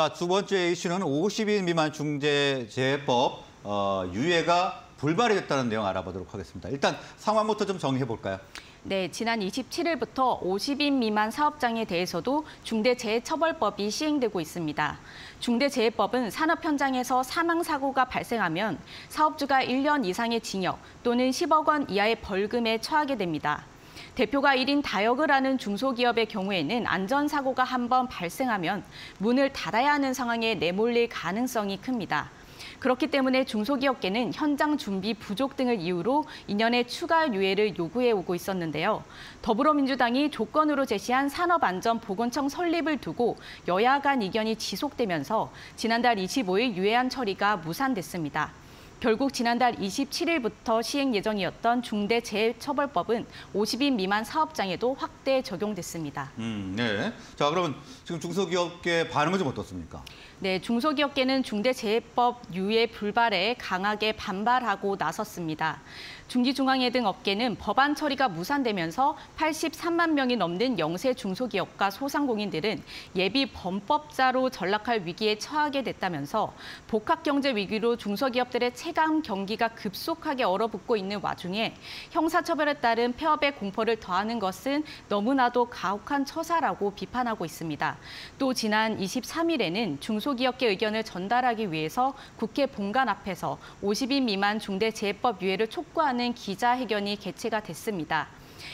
자, 두 번째 이슈는 50인 미만 중재재해법 어, 유예가 불발이 됐다는 내용 알아보도록 하겠습니다. 일단 상황부터 좀 정리해 볼까요? 네, 지난 27일부터 50인 미만 사업장에 대해서도 중대재해처벌법이 시행되고 있습니다. 중대재해법은 산업 현장에서 사망 사고가 발생하면 사업주가 1년 이상의 징역 또는 10억 원 이하의 벌금에 처하게 됩니다. 대표가 1인 다역을 하는 중소기업의 경우에는 안전사고가 한 번 발생하면 문을 닫아야 하는 상황에 내몰릴 가능성이 큽니다. 그렇기 때문에 중소기업계는 현장 준비 부족 등을 이유로 2년의 추가 유예를 요구해 오고 있었는데요. 더불어민주당이 조건으로 제시한 산업안전보건청 설립을 두고 여야 간 이견이 지속되면서 지난달 25일 유예안 처리가 무산됐습니다. 결국 지난달 27일부터 시행 예정이었던 중대재해처벌법은 50인 미만 사업장에도 확대 적용됐습니다. 음, 네. 자, 그러면 지금 중소기업계 반응은 좀 어떻습니까? 네, 중소기업계는 중대재해법 유예 불발에 강하게 반발하고 나섰습니다. 중기중앙회 등 업계는 법안 처리가 무산되면서 83만 명이 넘는 영세 중소기업과 소상공인들은 예비 범법자로 전락할 위기에 처하게 됐다면서 복합경제 위기로 중소기업들의 체감 경기가 급속하게 얼어붙고 있는 와중에 형사처벌에 따른 폐업의 공포를 더하는 것은 너무나도 가혹한 처사라고 비판하고 있습니다. 또 지난 23일에는 중소기업계 의견을 전달하기 위해서 국회 본관 앞에서 50인 미만 중대재해법 유예를 촉구하는 기자회견이 개최가 됐습니다.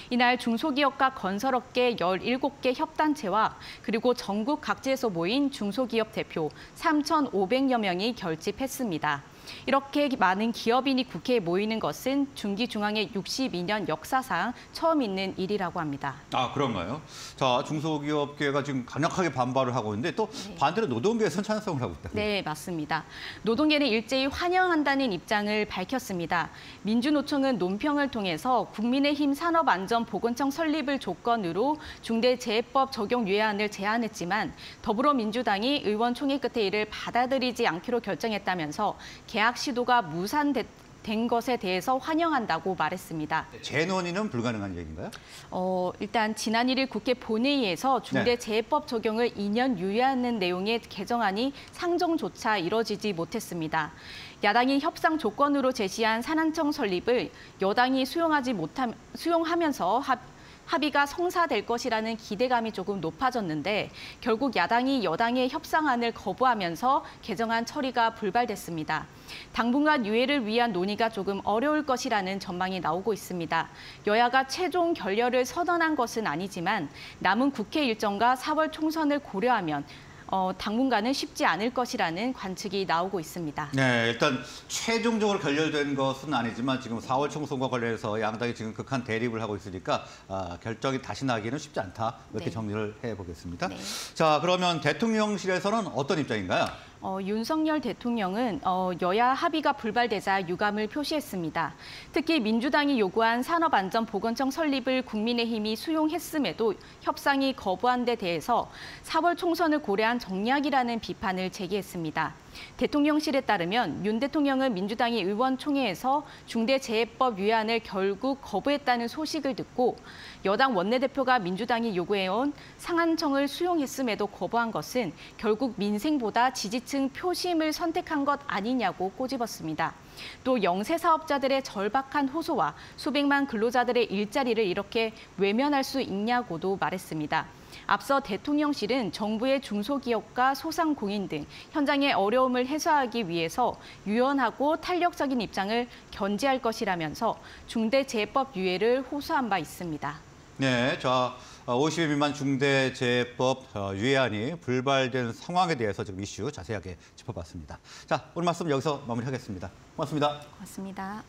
이날 중소기업과 건설업계 17개 협단체와 그리고 전국 각지에서 모인 중소기업 대표 3,500여 명이 결집했습니다. 이렇게 많은 기업인이 국회에 모이는 것은 중기중앙의 62년 역사상 처음 있는 일이라고 합니다. 아, 그런가요? 자, 중소기업계가 지금 강력하게 반발을 하고 있는데 또 반대로 노동계에서는 찬성을 하고 있다. 네, 맞습니다. 노동계는 일제히 환영한다는 입장을 밝혔습니다. 민주노총은 논평을 통해서 국민의힘 산업안전보건청 설립을 조건으로 중대재해법 적용 유예안을 제안했지만 더불어민주당이 의원총회 끝에 이를 받아들이지 않기로 결정했다면서 계약 시도가 무산된 것에 대해서 환영한다고 말했습니다. 재논의는 불가능한 얘기인가요? 어, 일단 지난 1일 국회 본회의에서 중대재해법 적용을 2년 유예하는 내용의 개정안이 상정조차 이뤄지지 못했습니다. 야당이 협상 조건으로 제시한 산안청 설립을 여당이 수용하지 못함, 수용하면서 합, 합의가 성사될 것이라는 기대감이 조금 높아졌는데 결국 야당이 여당의 협상안을 거부하면서 개정안 처리가 불발됐습니다. 당분간 유예를 위한 논의가 조금 어려울 것이라는 전망이 나오고 있습니다. 여야가 최종 결렬을 선언한 것은 아니지만 남은 국회 일정과 4월 총선을 고려하면 어, 당분간은 쉽지 않을 것이라는 관측이 나오고 있습니다. 네, 일단 최종적으로 결렬된 것은 아니지만 지금 4월 총선과 관련해서 양당이 지금 극한 대립을 하고 있으니까 아, 결정이 다시 나기는 쉽지 않다. 이렇게 네. 정리를 해보겠습니다. 네. 자, 그러면 대통령실에서는 어떤 입장인가요? 어, 윤석열 대통령은 어, 여야 합의가 불발되자 유감을 표시했습니다. 특히 민주당이 요구한 산업안전보건청 설립을 국민의힘이 수용했음에도 협상이 거부한 데 대해서 4월 총선을 고려한 정략이라는 비판을 제기했습니다. 대통령실에 따르면 윤 대통령은 민주당이 의원총회에서 중대재해법 유예안을 결국 거부했다는 소식을 듣고 여당 원내대표가 민주당이 요구해온 상한청을 수용했음에도 거부한 것은 결국 민생보다 지지층 표심을 선택한 것 아니냐고 꼬집었습니다. 또 영세 사업자들의 절박한 호소와 수백만 근로자들의 일자리를 이렇게 외면할 수 있냐고도 말했습니다. 앞서 대통령실은 정부의 중소기업과 소상공인 등 현장의 어려움을 해소하기 위해서 유연하고 탄력적인 입장을 견지할 것이라면서 중대재해법 유예를 호소한 바 있습니다. 네, 자, 50일 미만 중대재해법 어, 유예안이 불발된 상황에 대해서 지금 이슈 자세하게 짚어봤습니다. 자, 오늘 말씀 여기서 마무리하겠습니다. 고맙습니다. 고맙습니다.